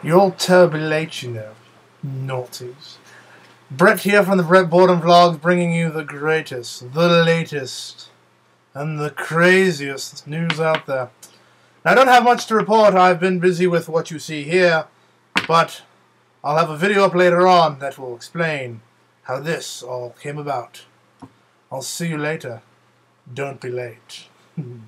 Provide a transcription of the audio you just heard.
You're all terribly late, you know. Naughties. Brett here from the Brett Boredom Vlogs bringing you the greatest, the latest, and the craziest news out there. I don't have much to report. I've been busy with what you see here, but I'll have a video up later on that will explain how this all came about. I'll see you later. Don't be late.